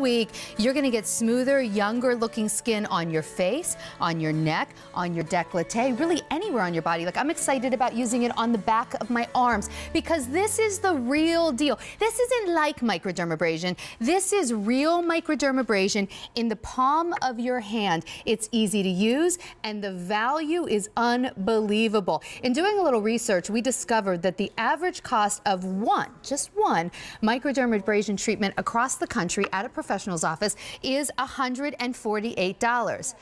week, you're gonna get smoother, younger looking skin on your face, on your neck, on your décolleté, really anywhere on your body. Like I'm excited about using it on the back of my arms because this is the real deal. This isn't like microdermabrasion. This is real microdermabrasion in the palm of your hand. It's easy to use and the value is unbelievable. In doing a little research, we discovered that the average cost of one, just one, microdermabrasion treatment across the country at a professional's office is $148.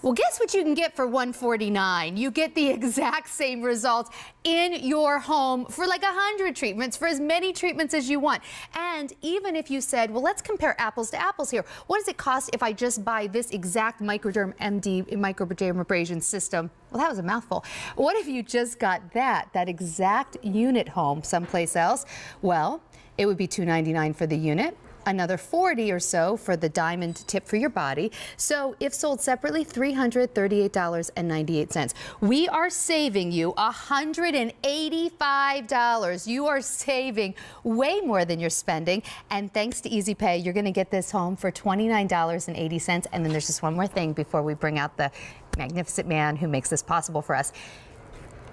Well, guess what you can get for 149? You get the exact same results in your home for like 100 treatments, for as many treatments as you want. And even if you said, well, let's compare apples to apples here. What does it cost if I just buy this exact Microderm MD microdermabrasion system? Well, that was a mouthful. What if you just got that, that exact unit home someplace else? Well, it would be 299 for the unit another 40 or so for the diamond tip for your body. So if sold separately, $338.98. We are saving you $185. You are saving way more than you're spending. And thanks to Easy Pay, you're going to get this home for $29.80. And then there's just one more thing before we bring out the magnificent man who makes this possible for us.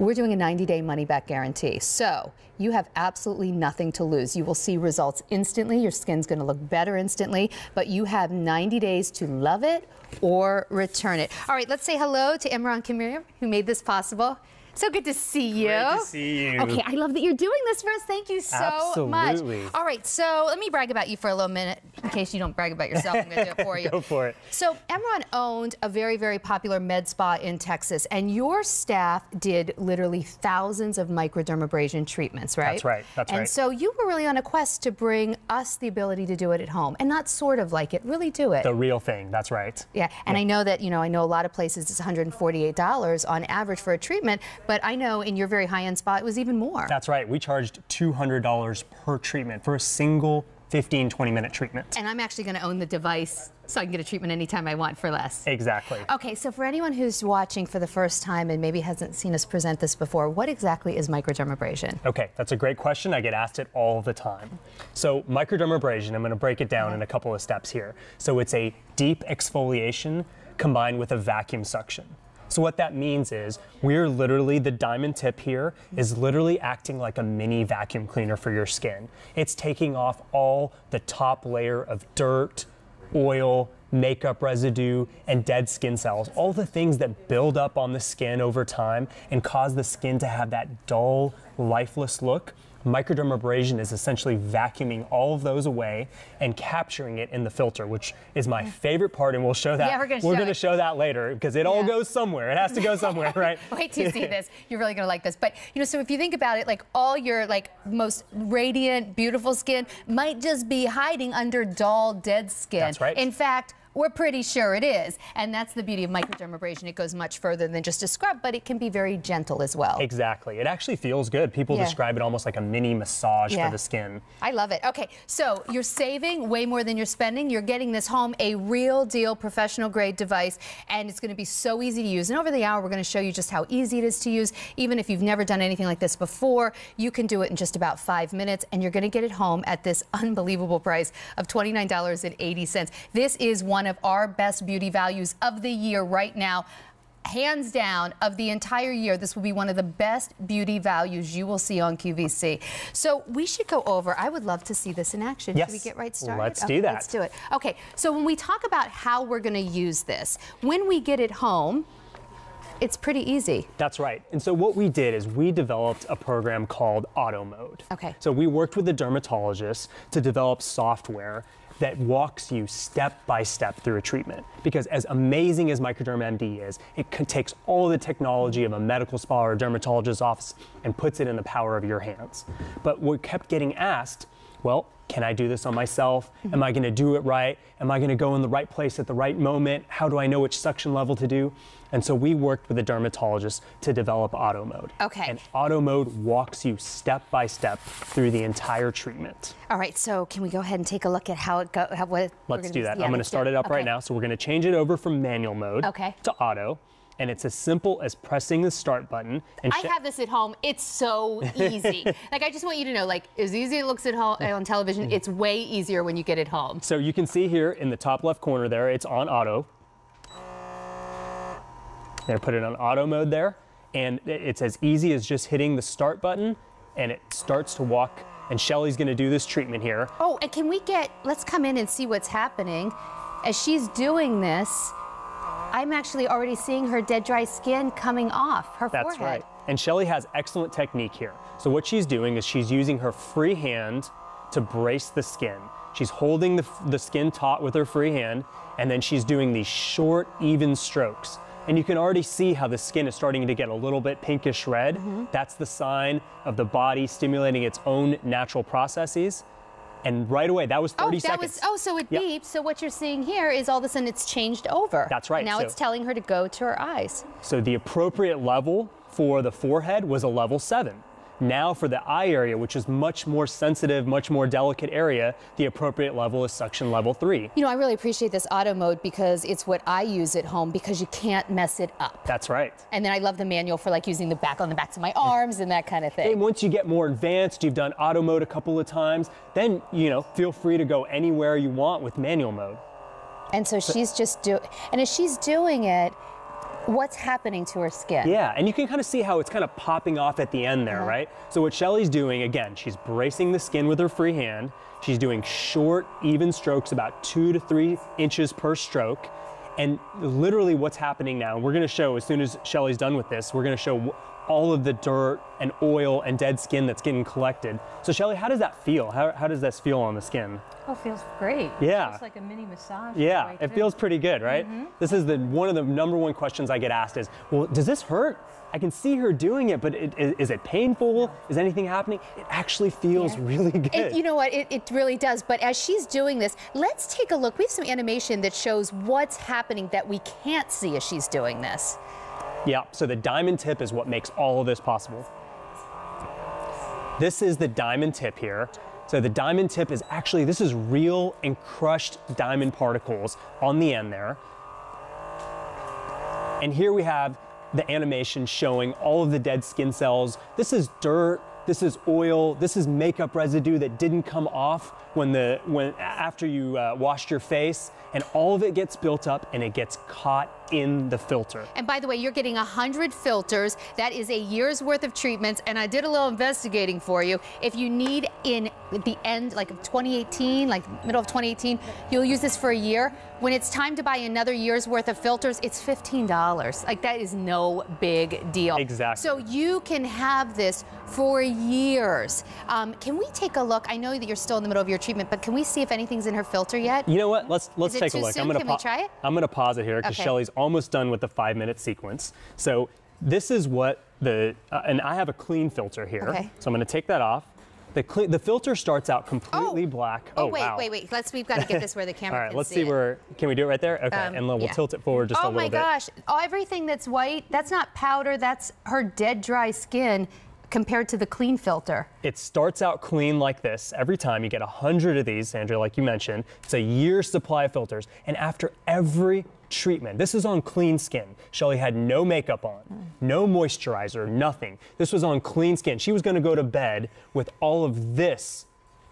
We're doing a 90 day money back guarantee. So you have absolutely nothing to lose. You will see results instantly. Your skin's going to look better instantly, but you have 90 days to love it or return it. All right, let's say hello to Imran Kamir, who made this possible. So good to see you. Great to see you. Okay, I love that you're doing this for us. Thank you so Absolutely. much. All right, so let me brag about you for a little minute. In case you don't brag about yourself, I'm going to do it for you. Go for it. So Imran owned a very, very popular med spa in Texas, and your staff did literally thousands of microdermabrasion treatments, right? That's right. That's and right. And so you were really on a quest to bring us the ability to do it at home, and not sort of like it, really do it. The real thing. That's right. Yeah, and I know that, you know, I know a lot of places it's $148 on average for a treatment, but I know in your very high-end spa it was even more. That's right. We charged $200 per treatment for a single 15, 20 minute treatment. and I'm actually going to own the device so I can get a treatment anytime I want for less. Exactly. Okay, so for anyone who's watching for the first time and maybe hasn't seen us present this before, what exactly is microdermabrasion? Okay, that's a great question. I get asked it all the time. So, microdermabrasion, I'm going to break it down mm-hmm. in a couple of steps here. So, it's a deep exfoliation combined with a vacuum suction. So, what that means is we're literally, the diamond tip here is literally acting like a mini vacuum cleaner for your skin. It's taking off all the top layer of dirt, oil, makeup residue, and dead skin cells. All the things that build up on the skin over time and cause the skin to have that dull, lifeless look. Microdermabrasion is essentially vacuuming all of those away and capturing it in the filter, which is my favorite part, and we'll show that. Yeah, we're gonna we're show gonna show that later because it all goes somewhere. It has to go somewhere, right? Wait till you see this. You're really gonna like this. But you know, so if you think about it, like all your like most radiant, beautiful skin might just be hiding under dull, dead skin. That's right. In fact, we're pretty sure it is. And that's the beauty of microdermabrasion. It goes much further than just a scrub, but it can be very gentle as well. Exactly. It actually feels good. People Yeah. describe it almost like a mini massage Yeah. for the skin. I love it. Okay, so you're saving way more than you're spending. You're getting this home a real deal professional grade device, and it's going to be so easy to use. And over the hour, we're going to show you just how easy it is to use. Even if you've never done anything like this before, you can do it in just about five minutes, and you're going to get it home at this unbelievable price of $29.80. This is one of our best beauty values of the year right now hands down of the entire year this will be one of the best beauty values you will see on QVC. So we should go over. I would love to see this in action. Yes. Should we get right started? Let's Okay, do that. Let's do it. Okay. So when we talk about how we're going to use this, when we get it home, it's pretty easy. That's right. And so what we did is we developed a program called Auto Mode. Okay. So we worked with a dermatologist to develop software that walks you step by step through a treatment. Because as amazing as Microderm MD is, it takes all the technology of a medical spa or a dermatologist's office and puts it in the power of your hands. But we kept getting asked, well, can I do this on myself? Am I going to do it right? Am I going to go in the right place at the right moment? How do I know which suction level to do? And so we worked with a dermatologist to develop auto mode. Okay. And auto mode walks you step by step through the entire treatment. All right. So can we go ahead and take a look at how it go? How, what Let's do that. yeah, I'm going to start it up right now. So we're going to change it over from manual mode Okay. to auto. And it's as simple as pressing the start button. And I have this at home. It's so easy. like I just want you to know, like as easy as it looks at home on television, it's way easier when you get it home. So you can see here in the top left corner there, it's on auto. They put it on auto mode there, and it's as easy as just hitting the start button, and it starts to walk. And Shelly's going to do this treatment here. Oh, and can we get? Let's come in and see what's happening. As she's doing this, I'm actually already seeing her dead dry skin coming off her That's forehead. right. And Shelly has excellent technique here. So what she's doing is she's using her free hand to brace the skin. She's holding the, the skin taut with her free hand, and then she's doing these short, even strokes. And you can already see how the skin is starting to get a little bit pinkish red. Mm-hmm. That's the sign of the body stimulating its own natural processes. And right away, that was 30 Oh, that seconds. was. Oh, so it Yep. beeps. So what you're seeing here is all of a sudden it's changed over. That's right, Now so- it's telling her to go to her eyes. So the appropriate level for the forehead was a level seven. Now for the eye area, which is much more sensitive, much more delicate area, the appropriate level is suction level three. You know, I really appreciate this auto mode because it's what I use at home because you can't mess it up. That's right. And then I love the manual for like using the back on the backs of my arms and that kind of And thing. once you get more advanced, you've done auto mode a couple of times, then you know, feel free to go anywhere you want with manual mode. And so she's just do and as she's doing it, what's happening to her skin? Yeah, and you can kind of see how it's kind of popping off at the end there, uh-huh. right? So what Shelly's doing, again, she's bracing the skin with her free hand. She's doing short, even strokes, about two to three inches per stroke. And literally what's happening now, we're gonna show as soon as Shelly's done with this, we're gonna show all of the dirt and oil and dead skin that's getting collected. So Shelly, how does that feel? How, how does this feel on the skin? Oh, feels great. Yeah. It's like a mini massage. Yeah, right it there. feels pretty good, right? Mm-hmm. This is the one of the number one questions I get asked is, well, does this hurt? I can see her doing it, but it, is, is it painful? Is anything happening? It actually feels really good. It, you know what? It, it really does. But as she's doing this, let's take a look. We have some animation that shows what's happening that we can't see as she's doing this. Yeah, so the diamond tip is what makes all of this possible. This is the diamond tip here. So the diamond tip is actually, this is real and crushed diamond particles on the end there. And here we have the animation showing all of the dead skin cells. This is dirt, this is oil, this is makeup residue that didn't come off when the when after you uh, washed your face, and all of it gets built up and it gets caught in the filter. And by the way, you're getting 100 filters. That is a year's worth of treatments. And I did a little investigating for you. If you need in the end, like of 2018, like middle of 2018, you'll use this for a year. When it's time to buy another year's worth of filters, it's $15. Like that is no big deal. Exactly. So you can have this for years. Um, can we take a look? I know that you're still in the middle of your treatment, but can we see if anything's in her filter yet? You know what? Let's let's take a look. soon? I'm gonna Can we try it? I'm gonna pause it here because Okay. Shelly's almost done with the five minute sequence. So this is what the uh, and I have a clean filter here. Okay. So I'm gonna take that off. The the filter starts out completely black. Oh, wait, wow. wait, wait. Let's. We've got to get this where the camera All right, can let's see, it. where. Can we do it right there? Okay, Um, and we'll yeah. tilt it forward just a little bit. Oh my gosh! Oh, everything that's white, that's not powder. That's her dead dry skin compared to the clean filter. It starts out clean like this every time. You get 100 of these, Sandra, like you mentioned. It's a year's supply of filters. And after every treatment, this is on clean skin. Shelly had no makeup on, no moisturizer, nothing. This was on clean skin. She was going to go to bed with all of this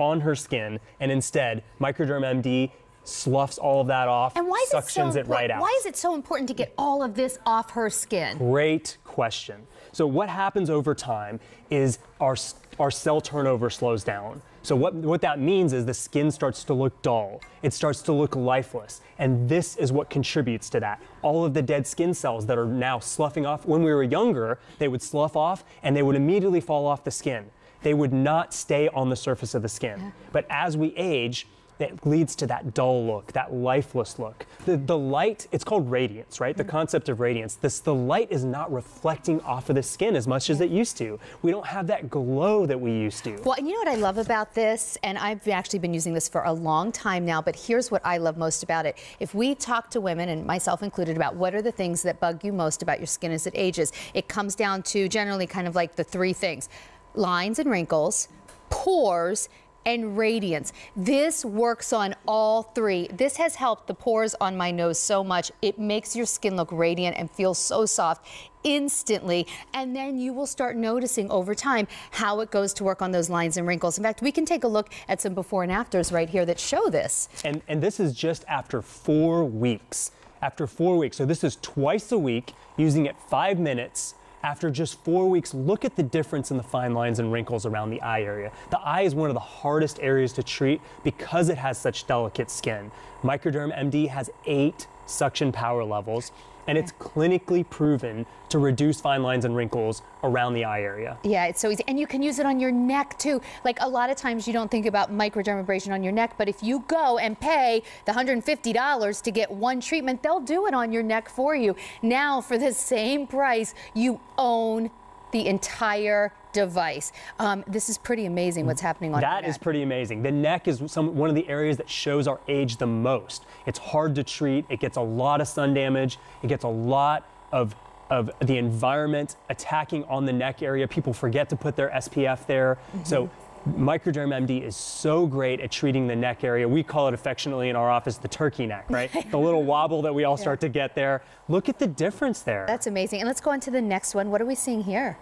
on her skin, and instead, Microderm MD sloughs all of that off, And why is suctions it so it right out. Why is it so important to get all of this off her skin? Great question. So what happens over time is our our cell turnover slows down. So what what that means is the skin starts to look dull. It starts to look lifeless, and this is what contributes to that. All of the dead skin cells that are now sloughing off. When we were younger, they would slough off and they would immediately fall off the skin. They would not stay on the surface of the skin. But as we age, that leads to that dull look, that lifeless look. The, the light, it's called radiance, right? The mm-hmm. concept of radiance. This, the light is not reflecting off of the skin as much as it used to. We don't have that glow that we used to. Well, and you know what I love about this, and I've actually been using this for a long time now, but here's what I love most about it. If we talk to women, and myself included, about what are the things that bug you most about your skin as it ages, it comes down to generally kind of like the three things lines and wrinkles, pores, and radiance. This works on all three. This has helped the pores on my nose so much. It makes your skin look radiant and feel so soft instantly. And then you will start noticing over time how it goes to work on those lines and wrinkles. In fact, we can take a look at some before and afters right here that show this. And, and this is just after four weeks. After four weeks. So this is twice a week, using it five minutes after just four weeks, look at the difference in the fine lines and wrinkles around the eye area. The eye is one of the hardest areas to treat because it has such delicate skin. Microderm MD has eight suction power levels and it's clinically proven to reduce fine lines and wrinkles around the eye area. Yeah, it's so easy. And you can use it on your neck too. Like a lot of times you don't think about microdermabrasion on your neck, but if you go and pay the $150 to get one treatment, they'll do it on your neck for you. Now, for the same price, you own the entire device. Um, this is pretty amazing what's happening on the That is pretty amazing. The neck is some, one of the areas that shows our age the most. It's hard to treat. It gets a lot of sun damage. It gets a lot of of the environment attacking on the neck area. People forget to put their SPF there. Mm -hmm. So Microderm MD is so great at treating the neck area. We call it affectionately in our office the turkey neck, right? the little wobble that we all start yeah. to get there. Look at the difference there. That's amazing. And let's go on to the next one. What are we seeing here?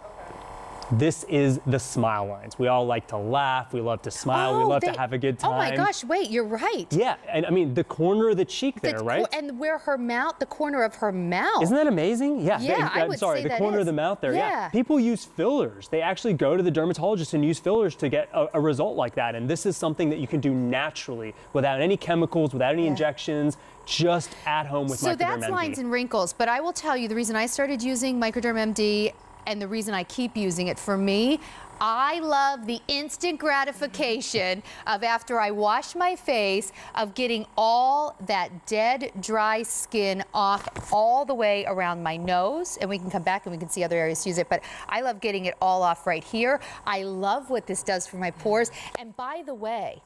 This is the smile lines. We all like to laugh. We love to smile. Oh, we love they, to have a good time. Oh my gosh, wait, you're right. Yeah, and I mean, the corner of the cheek the there, right? And where her mouth, the corner of her mouth. Isn't that amazing? Yeah, yeah they, I would sorry, say the corner is. of the mouth there. Yeah. yeah. People use fillers. They actually go to the dermatologist and use fillers to get a, a, result like that. And this is something that you can do naturally without any chemicals, without any yeah. injections, just at home with so Microderm that's lines and wrinkles, but I will tell you the reason I started using Microderm MD and the reason I keep using it for me, I love the instant gratification of after I wash my face of getting all that dead, dry skin off all the way around my nose. And we can come back and we can see other areas to use it. But I love getting it all off right here. I love what this does for my pores. And by the way,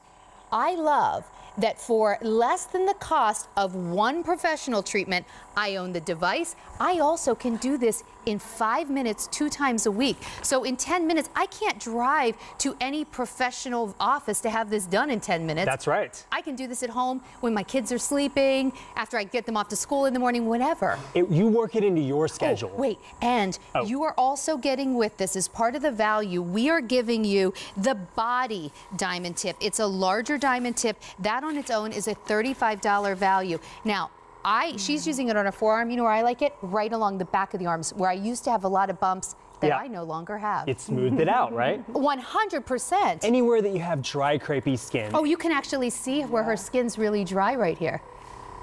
I love that for less than the cost of one professional treatment, I own the device. I also can do this in five minutes, two times a week. So in 10 minutes, I can't drive to any professional office to have this done in 10 minutes. That's right. I can do this at home when my kids are sleeping, after I get them off to school in the morning, whatever. It, you work it into your schedule. Oh, wait, and oh. you are also getting with this as part of the value, we are giving you the body diamond tip. It's a larger diamond tip. That on its own is a $35 value. Now, I she's using it on her forearm. You know where I like it? Right along the back of the arms, where I used to have a lot of bumps that yeah. I no longer have. It smoothed it out, right? 100%. Anywhere that you have dry, crepey skin. Oh, you can actually see where her skin's really dry right here.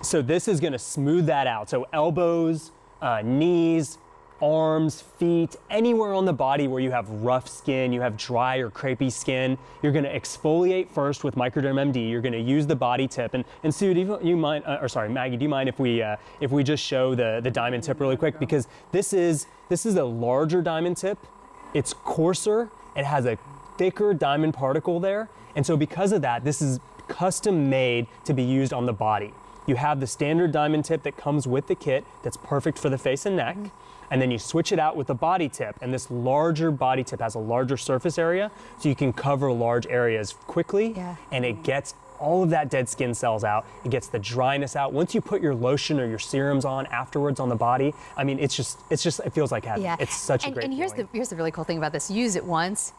So this is gonna smooth that out. So elbows, uh, knees, arms, feet, anywhere on the body where you have rough skin, you have dry or crepey skin, you're going to exfoliate first with Microderm MD. You're going to use the body tip. And, and Sue, do you, you mind, uh, or sorry, Maggie, do you mind if we, uh, if we just show the, the diamond tip really quick? Because this is, this is a larger diamond tip. It's coarser. It has a thicker diamond particle there. And so because of that, this is custom made to be used on the body. You have the standard diamond tip that comes with the kit that's perfect for the face and neck. And then you switch it out with the body tip and this larger body tip has a larger surface area so you can cover large areas quickly yeah. and it gets all of that dead skin cells out. It gets the dryness out. Once you put your lotion or your serums on afterwards on the body, I mean, it's just, it's just, it feels like heaven. Yeah. It's such and, a great And here's feeling. the, here's the really cool thing about this. Use it once,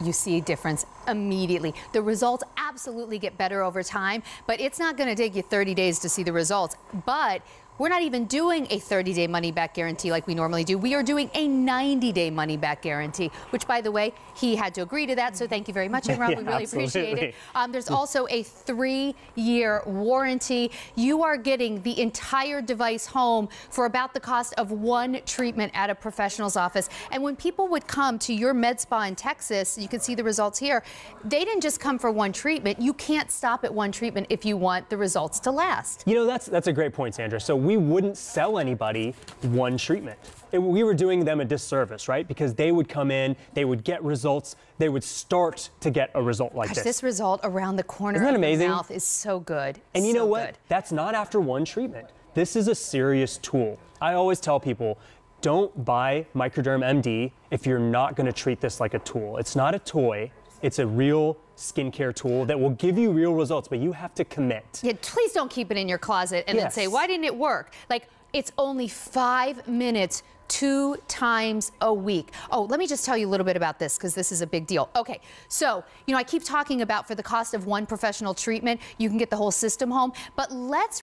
you see a difference immediately. The results absolutely get better over time, but it's not going to take you 30 days to see the results. But we're not even doing a 30 day money back guarantee like we normally do. We are doing a 90 day money back guarantee, which, by the way, he had to agree to that. So thank you very much, Imran. yeah, we really absolutely. appreciate it. Um, there's also a three year warranty. You are getting the entire device home for about the cost of one treatment at a professional's office. And when people would come to your med spa in Texas, you can see the results here, they didn't just come for one treatment. You can't stop at one treatment if you want the results to last. You know, that's, that's a great point, Sandra. So we wouldn't sell anybody one treatment. It, we were doing them a disservice, right? Because they would come in, they would get results, they would start to get a result like Gosh, this. This result around the corner Isn't that of amazing? the mouth is so good. And you know what? Good. That's not after one treatment. This is a serious tool. I always tell people, don't buy Microderm MD if you're not going to treat this like a tool. It's not a toy. It's a real skincare tool that will give you real results, but you have to commit. Yeah, please don't keep it in your closet and then say, why didn't it work? Like, it's only five minutes two times a week. Oh, let me just tell you a little bit about this because this is a big deal. Okay, so, you know, I keep talking about for the cost of one professional treatment, you can get the whole system home, but let's